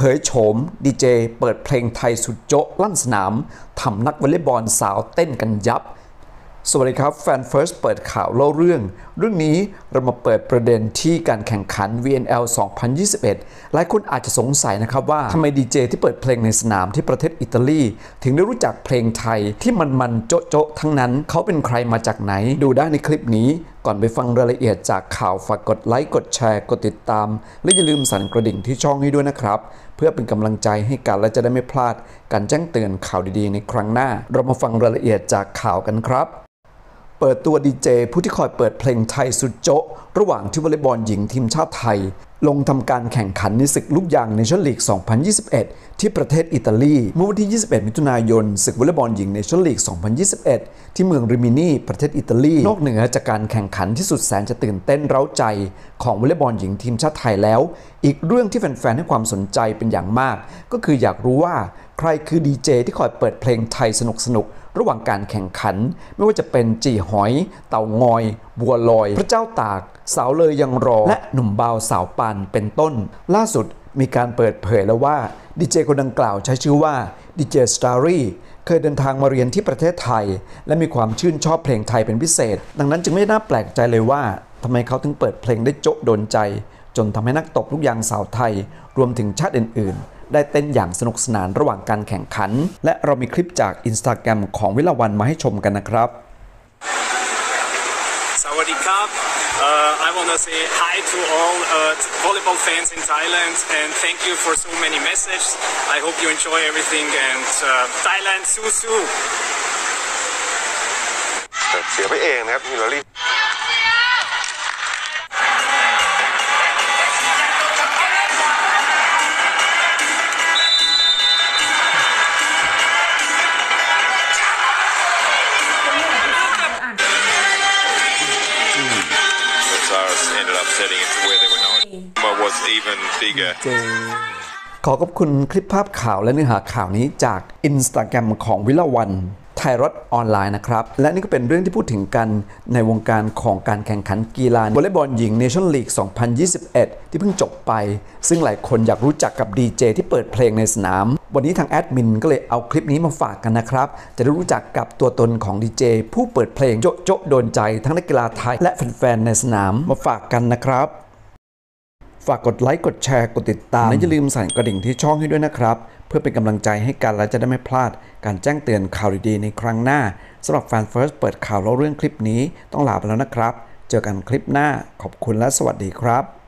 เผยโฉมดีเจเปิดเพลงไทยสุดโจ๊ะลั่นสนามทำนักวอลเลย์บอลสาวเต้นกันยับ สวัสดีครับ แฟนเฟิร์สเปิดข่าวเล่าเรื่อง เรื่องนี้เรามาเปิดประเด็นที่การแข่งขัน VNL 2021 หลายคนอาจจะสงสัยนะครับว่าทำไมดีเจที่เปิดเพลงในสนามที่ประเทศอิตาลี ถึงได้รู้จักเพลงไทยที่มันมันโจ๊ะโจ๊ะทั้งนั้น เขาเป็นใครมาจากไหนดูได้ในคลิปนี้ก่อนไปฟังรายละเอียดจากข่าวฝากกดไลค์กดแชร์กดติดตาม และอย่าลืมสั่นกระดิ่งที่ช่องให้ด้วยนะครับ เพื่อเป็นกำลังใจให้กันและจะได้ไม่พลาด การแจ้งเตือนข่าวดีๆ ในครั้งหน้า เรามาฟังรายละเอียดจากข่าวกันครับ เปิดตัวดีเจผู้ที่คอยเปิดเพลงไทยสุดโจ๊ะ ระหว่างที่วอลเลย์บอลหญิงทีมชาติไทย ลงทำการแข่งขันในศึกลูกยางในชั่นลีก 2021 ที่ประเทศอิตาลีเมื่อวันที่ 21 มิถุนายนศึกวอลเลย์บอลหญิงในชั่นลีก 2021 ที่เมืองริมินีประเทศอิตาลี นอกเหนือจากการแข่งขันที่สุดแสนจะตื่นเต้นเร้าใจ ของวอลเลย์บอลหญิงทีมชาติไทยแล้ว อีกเรื่องที่แฟนๆให้ความสนใจเป็นอย่างมาก ก็คืออยากรู้ว่าใครคือดีเจที่คอยเปิดเพลงไทยสนุกๆระหว่างการแข่งขัน ไม่ว่าจะเป็นจีหอย เต่างอย บัวลอย พระเจ้าตาก สาวเลยยังรอ และหนุ่มเบาสาวปานเป็นต้น ล่าสุดมีการเปิดเผยแล้วว่าดีเจคนดังกล่าวใช้ชื่อว่าดีเจสตารี่เคยเดินทางมาเรียนที่ประเทศไทย และมีความชื่นชอบเพลงไทยเป็นพิเศษ ดังนั้นจึงไม่น่าแปลกใจเลยว่าทำไมเขาถึงเปิดเพลงได้โจ๊ะโดนใจ จนทำให้นักตบลูกยางสาวไทย รวมถึงชาติอื่น ๆ ได้เต้นอย่างสนุกสนานระหว่างการแข่งขัน และเรามีคลิปจากอินสตาแกรมของวิลาวันมาให้ชมกันนะครับ I want to say hi to all uh, volleyball fans in Thailand and thank you for so many messages. I hope you enjoy everything and uh, Thailand, Su Su. เสียไปเองนะครับฮิลลารี Just ended up setting it to where they were known. But was even bigger. ขอขอบคุณคลิปภาพข่าวและเนื้อหาข่าวนี้จากอินสตาแกรมของวิลาวัน ไทยรัฐออนไลน์นะครับ และนี่ก็เป็นเรื่องที่พูดถึงกันในวงการของการแข่งขันกีฬาวอลเลย์บอลหญิงเนชั่นลีก 2021 ที่เพิ่งจบไป ซึ่งหลายคนอยากรู้จักกับดีเจที่เปิดเพลงในสนาม วันนี้ทางแอดมินก็เลยเอาคลิปนี้มาฝากกันนะครับ จะได้รู้จักกับตัวตนของดีเจผู้เปิดเพลงโจ๊ะโจ๊ะโดนใจทั้งนักกีฬาไทยและแฟนๆในสนามมาฝากกันนะครับ ฝากกดไลค์กดแชร์กดติดตามและอย่าลืมสั่นกระดิ่งที่ช่องให้ด้วยนะครับ เพื่อเป็นกำลังใจให้กันและจะได้ไม่พลาด การแจ้งเตือนข่าวดีๆในครั้งหน้าสำหรับแฟนเฟิร์สเปิดข่าวเล่าเรื่องคลิปนี้ต้องลาไปแล้วนะครับ เจอกันคลิปหน้าขอบคุณและสวัสดีครับ